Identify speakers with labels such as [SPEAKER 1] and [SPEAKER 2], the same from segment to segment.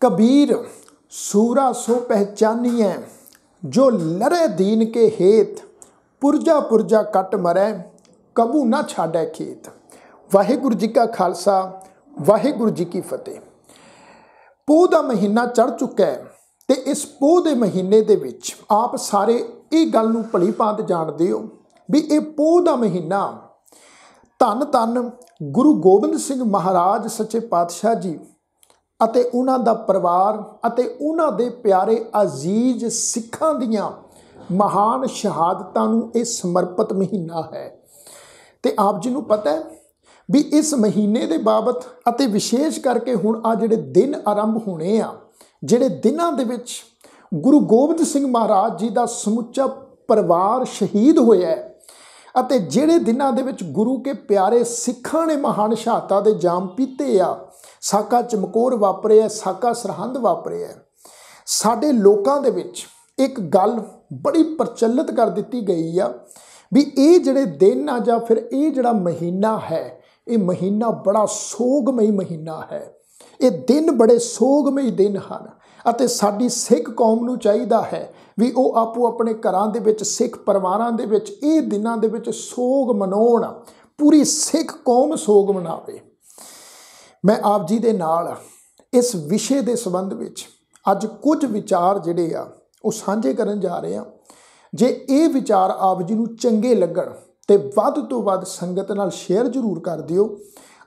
[SPEAKER 1] ਕਬੀਰ ਸੂਰਾ ਸੋ ਪਹਿਚਾਨੀਐ, ਜੋ ਲਰੇ ਦੀਨ ਕੇ ਹੇਤ ਪੁਰਜਾ ਪੁਰਜਾ ਕੱਟ ਮਰੈ, ਕਬੂ ਨਾ ਛਾੜੈ ਖੇਤ। ਵਾਹਿਗੁਰੂ ਜੀ ਕਾ ਖਾਲਸਾ, ਵਾਹਿਗੁਰੂ ਜੀ ਕੀ ਫਤਿਹ। ਪੋਹ ਦਾ ਮਹੀਨਾ ਚੜ ਚੁੱਕਾ ਹੈ ਤੇ ਇਸ ਪੋਹ ਦੇ ਮਹੀਨੇ ਦੇ ਵਿੱਚ ਆਪ ਸਾਰੇ ਇਹ ਗੱਲ ਨੂੰ ਭਲੀ ਭਾਂਤ ਜਾਣਦੇ ਹੋ ਵੀ ਇਹ ਪੋਹ ਦਾ ਮਹੀਨਾ ਧੰਨ ਧੰਨ ਗੁਰੂ ਗੋਬਿੰਦ ਸਿੰਘ ਮਹਾਰਾਜ ਸੱਚੇ ਪਾਤਸ਼ਾਹ ਜੀ ਅਤੇ ਉਹਨਾਂ ਦਾ ਪਰਿਵਾਰ ਅਤੇ ਉਹਨਾਂ ਦੇ ਪਿਆਰੇ ਅਜ਼ੀਜ਼ ਸਿੱਖਾਂ ਦੀਆਂ ਮਹਾਨ ਸ਼ਹਾਦਤਾਂ ਨੂੰ ਇਹ ਸਮਰਪਿਤ ਮਹੀਨਾ ਹੈ। ਤੇ ਆਪ ਜੀ ਨੂੰ ਪਤਾ ਹੈ ਵੀ ਇਸ ਮਹੀਨੇ ਦੇ ਬਾਬਤ ਅਤੇ ਵਿਸ਼ੇਸ਼ ਕਰਕੇ ਹੁਣ ਆ ਜਿਹੜੇ ਦਿਨ ਆਰੰਭ ਹੋਣੇ ਆ, ਜਿਹੜੇ ਦਿਨਾਂ ਦੇ ਵਿੱਚ ਗੁਰੂ ਗੋਬਿੰਦ ਸਿੰਘ ਮਹਾਰਾਜ ਜੀ ਦਾ ਸਮੁੱਚਾ ਪਰਿਵਾਰ ਸ਼ਹੀਦ ਹੋਇਆ ਹੈ ਅਤੇ ਜਿਹੜੇ ਦਿਨਾਂ ਦੇ ਵਿੱਚ ਗੁਰੂ ਕੇ ਪਿਆਰੇ ਸਿੱਖਾਂ ਨੇ ਮਹਾਨ ਸ਼ਹਾਦਤਾਂ ਦੇ ਜਾਮ ਪੀਤੇ ਆ ਸਾਕਾ ਚਮਕੌਰ ਵਾਪਰੇ ਹੈ, ਸਾਕਾ ਸਰਹੰਦ ਵਾਪਰੇ ਹੈ। ਸਾਡੇ ਲੋਕਾਂ ਦੇ ਵਿੱਚ ਇੱਕ ਗੱਲ ਬੜੀ ਪ੍ਰਚਲਿਤ ਕਰ ਦਿੱਤੀ ਗਈ ਆ ਵੀ ਇਹ ਜਿਹੜੇ ਦਿਨ ਆ ਜਾਂ ਫਿਰ ਇਹ ਜਿਹੜਾ ਮਹੀਨਾ ਹੈ, ਇਹ ਮਹੀਨਾ ਬੜਾ ਸੋਗਮਈ ਮਹੀਨਾ ਹੈ। ਇਹ ਦਿਨ ਬੜੇ ਸੋਗਮਈ ਦਿਨ ਹਨ ਅਤੇ ਸਾਡੀ ਸਿੱਖ ਕੌਮ ਨੂੰ ਚਾਹੀਦਾ ਹੈ ਵੀ ਉਹ ਆਪੋ ਆਪਣੇ ਘਰਾਂ ਦੇ ਵਿੱਚ, ਸਿੱਖ ਪਰਿਵਾਰਾਂ ਦੇ ਵਿੱਚ, ਇਹ ਦਿਨਾਂ ਦੇ ਵਿੱਚ ਸੋਗ ਮਨਾਉਣ, ਪੂਰੀ ਸਿੱਖ ਕੌਮ ਸੋਗ ਮਨਾਵੇ। ਮੈਂ ਆਪ ਜੀ ਦੇ ਨਾਲ ਇਸ ਵਿਸ਼ੇ ਦੇ ਸੰਬੰਧ ਵਿੱਚ ਅੱਜ ਕੁਝ ਵਿਚਾਰ ਜਿਹੜੇ ਆ, ਉਹ ਸਾਂਝੇ ਕਰਨ ਜਾ ਰਹੇ ਆ। ਜੇ ਇਹ ਵਿਚਾਰ ਆਪ ਜੀ ਨੂੰ ਚੰਗੇ ਲੱਗਣ ਤੇ ਵੱਧ ਤੋਂ ਵੱਧ ਸੰਗਤ ਨਾਲ ਸ਼ੇਅਰ ਜ਼ਰੂਰ ਕਰ ਦਿਓ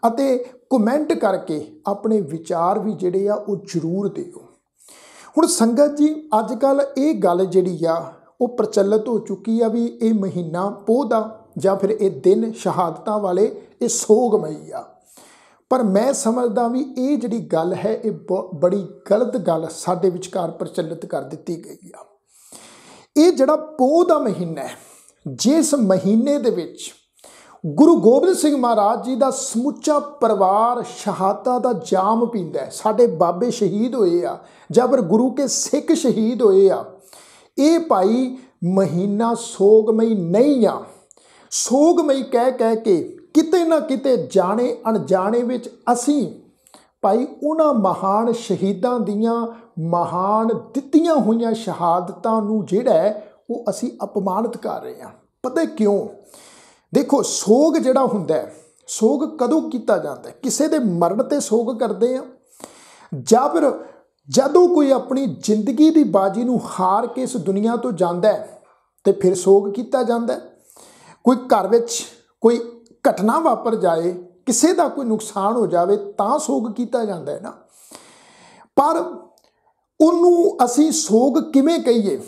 [SPEAKER 1] ਅਤੇ ਕਮੈਂਟ ਕਰਕੇ ਆਪਣੇ ਵਿਚਾਰ ਵੀ ਜਿਹੜੇ ਆ, ਉਹ ਜ਼ਰੂਰ ਦਿਓ। ਹੁਣ ਸੰਗਤ ਜੀ ਅੱਜ ਕੱਲ ਇਹ ਗੱਲ ਜਿਹੜੀ ਆ, ਉਹ ਪ੍ਰਚਲਿਤ ਹੋ ਚੁੱਕੀ ਆ ਵੀ ਇਹ ਮਹੀਨਾ ਪੋਹ ਦਾ ਜਾਂ ਫਿਰ ਇਹ ਦਿਨ ਸ਼ਹਾਦਤਾਂ ਵਾਲੇ, ਇਹ ਸੋਗਮਈ ਆ। ਪਰ ਮੈਂ ਸਮਝਦਾ ਵੀ ਇਹ ਜਿਹੜੀ ਗੱਲ ਹੈ, ਇਹ ਬੜੀ ਗਲਤ ਗੱਲ ਸਾਡੇ ਵਿਚਕਾਰ ਪ੍ਰਚਲਿਤ ਕਰ ਦਿੱਤੀ ਗਈ ਆ। ਇਹ ਜਿਹੜਾ ਪੋਹ ਦਾ ਮਹੀਨਾ ਹੈ, ਜਿਸ ਮਹੀਨੇ ਦੇ ਵਿੱਚ ਗੁਰੂ ਗੋਬਿੰਦ ਸਿੰਘ ਮਹਾਰਾਜ ਜੀ ਦਾ ਸਮੁੱਚਾ ਪਰਿਵਾਰ ਸ਼ਹਾਦਤਾਂ ਦਾ ਜਾਮ ਪੀਂਦਾ ਹੈ, ਸਾਡੇ ਬਾਬੇ ਸ਼ਹੀਦ ਹੋਏ ਆ, ਜਾਂ ਫਿਰ ਗੁਰੂ ਕੇ ਸਿੱਖ ਸ਼ਹੀਦ ਹੋਏ ਆ, ਇਹ ਭਾਈ ਮਹੀਨਾ ਸੋਗਮਈ ਨਹੀਂ ਆ। ਸੋਗਮਈ ਕਹਿ ਕਹਿ ਕੇ ਕਿਤੇ ਨਾ ਕਿਤੇ ਜਾਣੇ ਅਣਜਾਣੇ ਵਿੱਚ ਅਸੀਂ ਭਾਈ ਉਹਨਾਂ ਮਹਾਨ ਸ਼ਹੀਦਾਂ ਦੀਆਂ ਮਹਾਨ ਦਿੱਤੀਆਂ ਹੋਈਆਂ ਸ਼ਹਾਦਤਾਂ ਨੂੰ ਜਿਹੜਾ ਉਹ ਅਸੀਂ ਅਪਮਾਨਿਤ ਕਰ ਰਹੇ ਹਾਂ। ਪਤਾ ਕਿਉਂ? ਦੇਖੋ, ਸੋਗ ਜਿਹੜਾ ਹੁੰਦਾ ਹੈ, ਸੋਗ ਕਦੋਂ ਕੀਤਾ ਜਾਂਦਾ ਹੈ? ਕਿਸੇ ਦੇ ਮਰਨ ਤੇ ਸੋਗ ਕਰਦੇ ਆ ਜਾਂ ਫਿਰ ਜਦੋਂ ਕੋਈ ਆਪਣੀ ਜ਼ਿੰਦਗੀ ਦੀ ਬਾਜੀ ਨੂੰ ਹਾਰ ਕੇ ਇਸ ਦੁਨੀਆ ਤੋਂ ਜਾਂਦਾ ਹੈ, ਤੇ ਫਿਰ ਸੋਗ ਕੀਤਾ ਜਾਂਦਾ ਹੈ। ਕੋਈ ਘਰ ਵਿੱਚ ਕੋਈ ਘਟਨਾ ਵਾਪਰ ਜਾਏ, ਕਿਸੇ ਦਾ ਕੋਈ ਨੁਕਸਾਨ ਹੋ ਜਾਵੇ, ਤਾਂ ਸੋਗ ਕੀਤਾ ਜਾਂਦਾ ਹੈ ਨਾ। ਪਰ ਉਹਨੂੰ ਅਸੀਂ ਸੋਗ ਕਿਵੇਂ ਕਹੀਏ?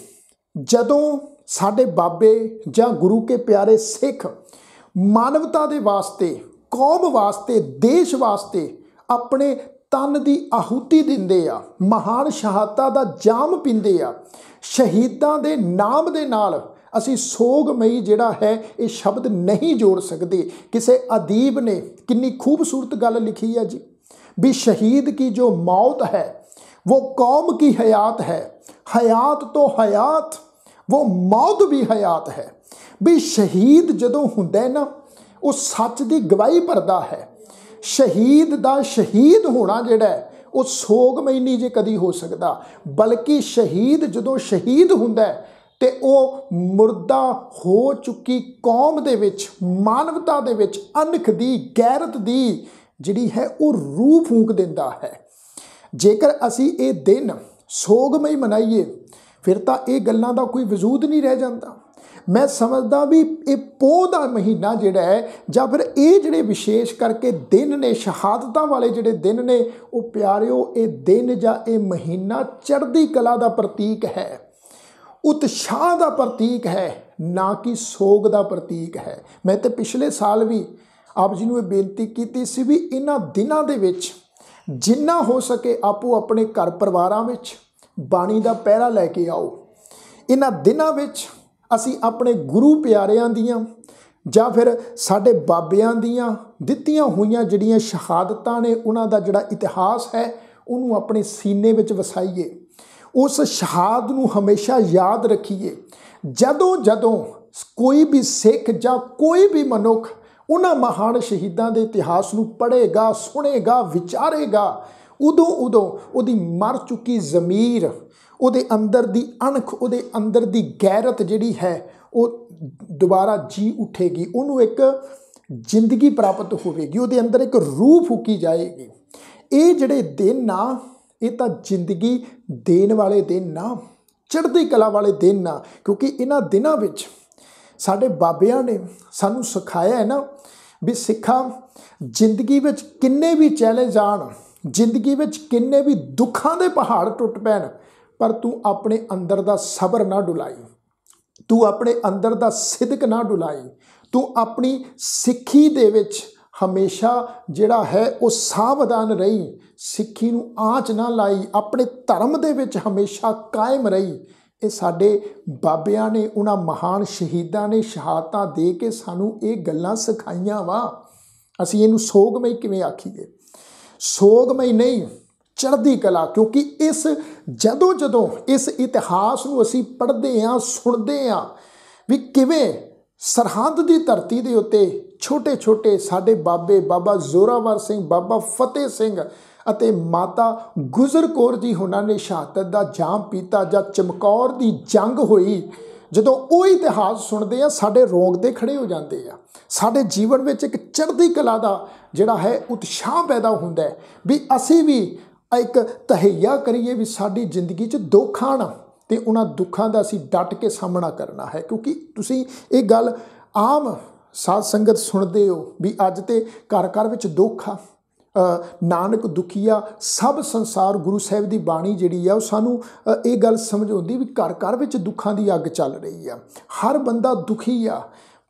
[SPEAKER 1] ਜਦੋਂ ਸਾਡੇ ਬਾਬੇ ਜਾਂ ਗੁਰੂ ਕੇ ਪਿਆਰੇ ਸਿੱਖ ਮਾਨਵਤਾ ਦੇ ਵਾਸਤੇ, ਕੌਮ ਵਾਸਤੇ, ਦੇਸ਼ ਵਾਸਤੇ ਆਪਣੇ ਤਨ ਦੀ ਆਹੂਤੀ ਦਿੰਦੇ ਆ, ਮਹਾਨ ਸ਼ਹਾਦਤਾਂ ਦਾ ਜਾਮ ਪਿੰਦੇ ਆ, ਸ਼ਹੀਦਾਂ ਦੇ ਨਾਮ ਦੇ ਨਾਲ ਅਸੀਂ ਸੋਗਮਈ ਜਿਹੜਾ ਹੈ, ਇਹ ਸ਼ਬਦ ਨਹੀਂ ਜੋੜ ਸਕਦੇ। ਕਿਸੇ ਅਦੀਬ ਨੇ ਕਿੰਨੀ ਖੂਬਸੂਰਤ ਗੱਲ ਲਿਖੀ ਹੈ ਜੀ। ਵੀ ਸ਼ਹੀਦ ਕੀ ਜੋ ਮੌਤ ਹੈ ਉਹ ਕੌਮ ਕੀ ਹਯਾਤ ਹੈ। ਹਯਾਤ ਤੋਂ ਹਯਾਤ ਉਹ ਮੌਤ ਵੀ ਹਯਾਤ ਹੈ। ਵੀ ਸ਼ਹੀਦ ਜਦੋਂ ਹੁੰਦਾ ਨਾ, ਉਹ ਸੱਚ ਦੀ ਗਵਾਹੀ ਭਰਦਾ ਹੈ। ਸ਼ਹੀਦ ਦਾ ਸ਼ਹੀਦ ਹੋਣਾ ਜਿਹੜਾ ਉਹ ਸੋਗਮਈ ਨਹੀਂ ਜੇ ਕਦੀ ਹੋ ਸਕਦਾ। ਬਲਕਿ ਸ਼ਹੀਦ ਜਦੋਂ ਸ਼ਹੀਦ ਹੁੰਦਾ ਤੇ ਉਹ ਮੁਰਦਾ ਹੋ ਚੁੱਕੀ ਕੌਮ ਦੇ ਵਿੱਚ, ਮਾਨਵਤਾ ਦੇ ਵਿੱਚ, ਅਨਖ ਦੀ, ਗੈਰਤ ਦੀ ਜਿਹੜੀ ਹੈ, ਉਹ ਰੂਹ ਫੂਕ ਦਿੰਦਾ ਹੈ। ਜੇਕਰ ਅਸੀਂ ਇਹ ਦਿਨ ਸੋਗਮਈ ਮਨਾਈਏ, ਫਿਰ ਤਾਂ ਇਹ ਗੱਲਾਂ ਦਾ ਕੋਈ ਵਜੂਦ ਨਹੀਂ ਰਹਿ ਜਾਂਦਾ। ਮੈਂ ਸਮਝਦਾ ਵੀ ਇਹ ਪੋਹ ਦਾ ਮਹੀਨਾ ਜਿਹੜਾ ਹੈ, ਜਾਂ ਫਿਰ ਇਹ ਜਿਹੜੇ ਵਿਸ਼ੇਸ਼ ਕਰਕੇ ਦਿਨ ਨੇ, ਸ਼ਹਾਦਤਾਂ ਵਾਲੇ ਜਿਹੜੇ ਦਿਨ ਨੇ, ਉਹ ਪਿਆਰਿਓ, ਇਹ ਦਿਨ ਜਾਂ ਇਹ ਮਹੀਨਾ ਚੜ੍ਹਦੀ ਕਲਾ ਦਾ ਪ੍ਰਤੀਕ ਹੈ। ਉਤਸ਼ਾਹ ਦਾ ਪ੍ਰਤੀਕ ਹੈ, ਨਾ ਕਿ ਸੋਗ ਦਾ ਪ੍ਰਤੀਕ ਹੈ। ਮੈਂ ਤੇ ਪਿਛਲੇ ਸਾਲ ਵੀ ਆਪ ਜੀ ਨੂੰ ਇਹ ਬੇਨਤੀ ਕੀਤੀ ਸੀ ਵੀ ਇਹਨਾਂ ਦਿਨਾਂ ਦੇ ਵਿੱਚ ਜਿੰਨਾ ਹੋ ਸਕੇ ਆਪੋ ਆਪਣੇ ਘਰ ਪਰਿਵਾਰਾਂ ਵਿੱਚ ਬਾਣੀ ਦਾ ਪਹਿਰਾ ਲੈ ਕੇ ਆਓ। ਇਹਨਾਂ ਦਿਨਾਂ ਵਿੱਚ ਅਸੀਂ ਆਪਣੇ ਗੁਰੂ ਪਿਆਰਿਆਂ ਦੀਆਂ ਜਾਂ ਫਿਰ ਸਾਡੇ ਬਾਬਿਆਂ ਦੀਆਂ ਦਿੱਤੀਆਂ ਹੋਈਆਂ ਜਿਹੜੀਆਂ ਸ਼ਹਾਦਤਾਂ ਨੇ, ਉਹਨਾਂ ਦਾ ਜਿਹੜਾ ਇਤਿਹਾਸ ਹੈ, ਉਹਨੂੰ ਆਪਣੇ ਸੀਨੇ ਵਿੱਚ ਵਸਾਈਏ। ਉਸ ਸ਼ਹਾਦ ਨੂੰ ਹਮੇਸ਼ਾ ਯਾਦ ਰੱਖੀਏ। ਜਦੋਂ ਜਦੋਂ ਕੋਈ ਵੀ ਸਿੱਖ ਜਾਂ ਕੋਈ ਵੀ ਮਨੁੱਖ ਉਹਨਾਂ ਮਹਾਨ ਸ਼ਹੀਦਾਂ ਦੇ ਇਤਿਹਾਸ ਨੂੰ ਪੜ੍ਹੇਗਾ, ਸੁਣੇਗਾ, ਵਿਚਾਰੇਗਾ, ਉਦੋਂ ਉਦੋਂ ਉਹਦੀ ਮਰ ਚੁੱਕੀ ਜ਼ਮੀਰ, ਉਹਦੇ ਅੰਦਰ ਦੀ ਅਣਖ, ਉਹਦੇ ਅੰਦਰ ਦੀ ਗੈਰਤ ਜਿਹੜੀ ਹੈ, ਉਹ ਦੁਬਾਰਾ ਜੀ ਉਠੇਗੀ। ਉਹਨੂੰ ਇੱਕ ਜ਼ਿੰਦਗੀ ਪ੍ਰਾਪਤ ਹੋਵੇਗੀ। ਉਹਦੇ ਅੰਦਰ ਇੱਕ ਰੂਹ ਫੂਕੀ ਜਾਏਗੀ। ਇਹ ਜਿਹੜੇ ਦਿਨ ਨਾ ਇਹ ਤਾਂ ਜ਼ਿੰਦਗੀ ਦੇਣ ਵਾਲੇ ਦਿਨ ਨਾ, ਚੜ੍ਹਦੀ ਕਲਾ ਵਾਲੇ ਦਿਨ ਨਾ, ਕਿਉਂਕਿ ਇਹਨਾਂ ਦਿਨਾਂ ਵਿੱਚ ਸਾਡੇ ਬਾਬਿਆਂ ਨੇ ਸਾਨੂੰ ਸਿਖਾਇਆ ਹੈ ਨਾ ਵੀ ਸਿੱਖਾ, ਜ਼ਿੰਦਗੀ ਵਿੱਚ ਕਿੰਨੇ ਵੀ ਚੈਲੰਜ ਆਣ, ਜ਼ਿੰਦਗੀ ਵਿੱਚ ਕਿੰਨੇ ਵੀ ਦੁੱਖਾਂ ਦੇ ਪਹਾੜ ਟੁੱਟ ਪੈਣ, ਪਰ ਤੂੰ ਆਪਣੇ ਅੰਦਰ ਦਾ ਸਬਰ ਨਾ ਡੁਲਾਈ। ਤੂੰ ਆਪਣੇ ਅੰਦਰ ਦਾ ਸਿਦਕ ਨਾ ਡੁਲਾਈ। ਤੂੰ ਆਪਣੀ ਸਿੱਖੀ ਦੇ ਵਿੱਚ ਹਮੇਸ਼ਾ ਜਿਹੜਾ ਹੈ ਉਹ ਸਾਵਧਾਨ ਰਹੀ, ਸਿੱਖੀ ਨੂੰ ਆਂਚ ਨਾ ਲਾਈ, ਆਪਣੇ ਧਰਮ ਦੇ ਵਿੱਚ ਹਮੇਸ਼ਾ ਕਾਇਮ ਰਹੀ। ਇਹ ਸਾਡੇ ਬਾਬਿਆਂ ਨੇ, ਉਹਨਾਂ ਮਹਾਨ ਸ਼ਹੀਦਾਂ ਨੇ ਸ਼ਹਾਦਤਾਂ ਦੇ ਕੇ ਸਾਨੂੰ ਇਹ ਗੱਲਾਂ ਸਿਖਾਈਆਂ ਵਾ। ਅਸੀਂ ਇਹਨੂੰ ਸੋਗਮਈ ਕਿਵੇਂ ਆਖੀਏ? ਸੋਗਮਈ ਨਹੀਂ, ਚੜ੍ਹਦੀ ਕਲਾ, ਕਿਉਂਕਿ ਇਸ ਜਦੋਂ ਜਦੋਂ, ਇਸ ਇਤਿਹਾਸ ਨੂੰ ਅਸੀਂ ਪੜ੍ਹਦੇ ਆਂ, ਸੁਣਦੇ ਆਂ ਵੀ ਕਿਵੇਂ ਸਰਹੰਦ ਦੀ ਧਰਤੀ ਦੇ ਉੱਤੇ ਛੋਟੇ ਛੋਟੇ ਸਾਡੇ ਬਾਬੇ ਬਾਬਾ ਜ਼ੋਰਾਵਰ ਸਿੰਘ, ਬਾਬਾ ਫਤਿਹ ਸਿੰਘ ਅਤੇ ਮਾਤਾ ਗੁਜ਼ਰ ਕੌਰ ਜੀ ਉਹਨਾਂ ਨੇ ਸ਼ਹਾਦਤ ਦਾ ਜਾਮ ਪੀਤਾ ਜਾਂ ਚਮਕੌਰ ਦੀ ਜੰਗ ਹੋਈ, ਜਦੋਂ ਉਹ ਇਤਿਹਾਸ ਸੁਣਦੇ ਆ, ਸਾਡੇ ਰੋਂਗਦੇ ਖੜੇ ਹੋ ਜਾਂਦੇ ਆ। ਸਾਡੇ ਜੀਵਨ ਵਿੱਚ ਇੱਕ ਚੜ੍ਹਦੀ ਕਲਾ ਦਾ ਜਿਹੜਾ ਹੈ, ਉਤਸ਼ਾਹ ਪੈਦਾ ਹੁੰਦਾ ਹੈ ਵੀ ਅਸੀਂ ਵੀ ਇੱਕ ਤਹਈਆ ਕਰੀਏ ਵੀ ਸਾਡੀ ਜ਼ਿੰਦਗੀ 'ਚ ਦੁੱਖ ਆਣ ਤੇ ਉਹਨਾਂ ਦੁੱਖਾਂ ਦਾ ਅਸੀਂ ਡਟ ਕੇ ਸਾਹਮਣਾ ਕਰਨਾ ਹੈ। ਕਿਉਂਕਿ ਤੁਸੀਂ ਇਹ ਗੱਲ ਆਮ ਸਾਧ ਸੰਗਤ ਸੁਣਦੇ ਹੋ ਵੀ ਅੱਜ ਤੇ ਘਰ ਘਰ ਵਿੱਚ ਦੁੱਖ ਆ ਨਾਨਕ ਦੁਖੀਆ, ਸਭ ਸੰਸਾਰ ਗੁਰੂ ਸਾਹਿਬ ਦੀ ਬਾਣੀ ਜਿਹੜੀ ਆ, ਉਹ ਸਾਨੂੰ ਇਹ ਗੱਲ ਸਮਝ ਆਉਂਦੀ ਵੀ ਘਰ ਘਰ ਵਿੱਚ ਦੁੱਖਾਂ ਦੀ ਅੱਗ ਚੱਲ ਰਹੀ ਆ। ਹਰ ਬੰਦਾ ਦੁਖੀ ਆ,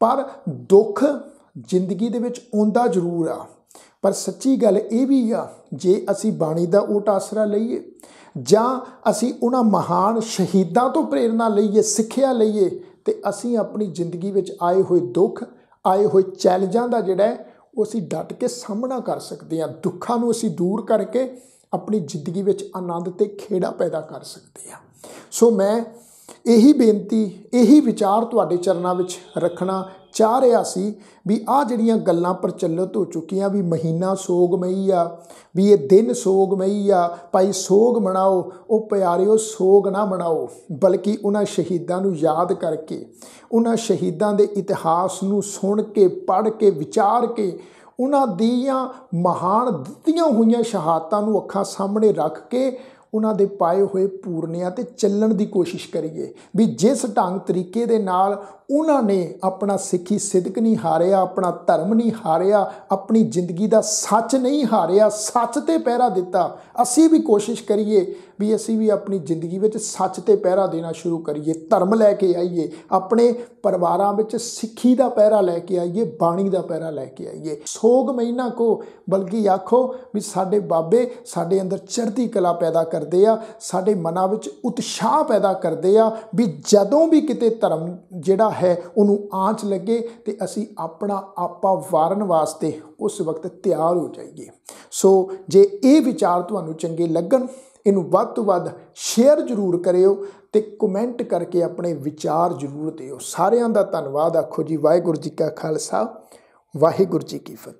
[SPEAKER 1] ਪਰ ਦੁੱਖ ਜ਼ਿੰਦਗੀ ਦੇ ਵਿੱਚ ਆਉਂਦਾ ਜ਼ਰੂਰ ਆ। ਪਰ ਸੱਚੀ ਗੱਲ ਇਹ ਵੀ ਆ, ਜੇ ਅਸੀਂ ਬਾਣੀ ਦਾ ਓਟ ਆਸਰਾ ਲਈਏ, ਜਾਂ ਅਸੀਂ ਉਹਨਾਂ ਮਹਾਨ ਸ਼ਹੀਦਾਂ ਤੋਂ ਪ੍ਰੇਰਣਾ ਲਈਏ, ਸਿੱਖਿਆ ਲਈਏ, ਤੇ ਅਸੀਂ ਆਪਣੀ ਜ਼ਿੰਦਗੀ ਵਿੱਚ ਆਏ ਹੋਏ ਦੁੱਖ ਆਏ ਹੋਏ ਚੈਲੰਜਾਂ ਦਾ ਜਿਹੜਾ ਹੈ, ਉਹ ਅਸੀਂ ਡਟ ਕੇ ਸਾਹਮਣਾ ਕਰ ਸਕਦੇ ਹਾਂ। ਦੁੱਖਾਂ ਨੂੰ ਅਸੀਂ ਦੂਰ ਕਰਕੇ ਆਪਣੀ ਜ਼ਿੰਦਗੀ ਵਿੱਚ ਆਨੰਦ ਤੇ ਖੇੜਾ ਪੈਦਾ ਕਰ ਸਕਦੇ ਹਾਂ। ਸੋ ਮੈਂ ਇਹੀ ਬੇਨਤੀ, ਇਹੀ ਵਿਚਾਰ ਤੁਹਾਡੇ ਚਰਨਾਂ ਵਿੱਚ ਰੱਖਣਾ ਚਾਹ ਰਿਹਾ ਸੀ ਵੀ ਆ ਜਿਹੜੀਆਂ ਗੱਲਾਂ ਪ੍ਰਚਲਿਤ ਹੋ ਚੁੱਕੀਆਂ ਵੀ ਮਹੀਨਾ ਸੋਗਮਈ ਆ, ਵੀ ਇਹ ਦਿਨ ਸੋਗਮਈ ਆ, ਭਾਈ ਸੋਗ ਮਨਾਓ, ਉਹ ਪਿਆਰਿਓ ਸੋਗ ਨਾ ਮਨਾਓ, ਬਲਕਿ ਉਹਨਾਂ ਸ਼ਹੀਦਾਂ ਨੂੰ ਯਾਦ ਕਰਕੇ, ਉਹਨਾਂ ਸ਼ਹੀਦਾਂ ਦੇ ਇਤਿਹਾਸ ਨੂੰ ਸੁਣ ਕੇ, ਪੜ੍ਹ ਕੇ, ਵਿਚਾਰ ਕੇ, ਉਹਨਾਂ ਦੀਆਂ ਮਹਾਨ ਦਿੱਤੀਆਂ ਹੋਈਆਂ ਸ਼ਹਾਦਤਾਂ ਨੂੰ ਅੱਖਾਂ ਸਾਹਮਣੇ ਰੱਖ ਕੇ ਉਹਨਾਂ ਦੇ ਪਾਏ ਹੋਏ ਪੂਰਨਿਆਂ ਤੇ ਚੱਲਣ ਦੀ ਕੋਸ਼ਿਸ਼ ਕਰੀਏ। ਵੀ ਜਿਸ ਢੰਗ ਤਰੀਕੇ ਦੇ ਨਾਲ ਉਹਨਾਂ ਨੇ ਆਪਣਾ ਸਿੱਖੀ ਸਿਦਕ ਨਹੀਂ ਹਾਰਿਆ, ਆਪਣਾ ਧਰਮ ਨਹੀਂ ਹਾਰਿਆ, ਆਪਣੀ ਜ਼ਿੰਦਗੀ ਦਾ ਸੱਚ ਨਹੀਂ ਹਾਰਿਆ, ਸੱਚ ਤੇ ਪਹਿਰਾ ਦਿੱਤਾ, ਅਸੀਂ ਵੀ ਕੋਸ਼ਿਸ਼ ਕਰੀਏ ਵੀ ਅਸੀਂ ਵੀ ਆਪਣੀ ਜ਼ਿੰਦਗੀ ਵਿੱਚ ਸੱਚ ਤੇ ਪਹਿਰਾ ਦੇਣਾ ਸ਼ੁਰੂ ਕਰੀਏ, ਧਰਮ ਲੈ ਕੇ ਆਈਏ, ਆਪਣੇ ਪਰਿਵਾਰਾਂ ਵਿੱਚ ਸਿੱਖੀ ਦਾ ਪਹਿਰਾ ਲੈ ਕੇ ਆਈਏ, ਬਾਣੀ ਦਾ ਪਹਿਰਾ ਲੈ ਕੇ ਆਈਏ। ਸੋਗ ਮਹੀਨਾ ਕੋ ਬਲਕਿ ਆਖੋ ਵੀ ਸਾਡੇ ਬਾਬੇ ਸਾਡੇ ਅੰਦਰ ਚੜ੍ਹਦੀ ਕਲਾ ਪੈਦਾ ਕਰਦੇ ਆ, ਸਾਡੇ ਮਨਾਂ ਵਿੱਚ ਉਤਸ਼ਾਹ ਪੈਦਾ ਕਰਦੇ ਆ ਵੀ ਜਦੋਂ ਵੀ ਕਿਤੇ ਧਰਮ ਜਿਹੜਾ ਹੈ ਉਹਨੂੰ ਆਂਚ ਲੱਗੇ ਤੇ ਅਸੀਂ ਆਪਣਾ ਆਪਾ ਵਾਰਨ ਵਾਸਤੇ ਉਸ ਵਕਤ ਤਿਆਰ ਹੋ ਜਾਈਏ। ਸੋ ਜੇ ਇਹ ਵਿਚਾਰ ਤੁਹਾਨੂੰ ਚੰਗੇ ਲੱਗਣ ਇਹਨੂੰ ਵੱਧ ਤੋਂ ਵੱਧ ਸ਼ੇਅਰ ਜ਼ਰੂਰ ਕਰਿਓ ਤੇ ਕਮੈਂਟ ਕਰਕੇ ਆਪਣੇ ਵਿਚਾਰ ਜ਼ਰੂਰ ਦਿਓ। ਸਾਰਿਆਂ ਦਾ ਧੰਨਵਾਦ। ਆਖੋ ਜੀ, ਵਾਹਿਗੁਰੂ ਜੀ ਕਾ ਖਾਲਸਾ, ਵਾਹਿਗੁਰੂ ਜੀ ਕੀ ਫਤਿਹ।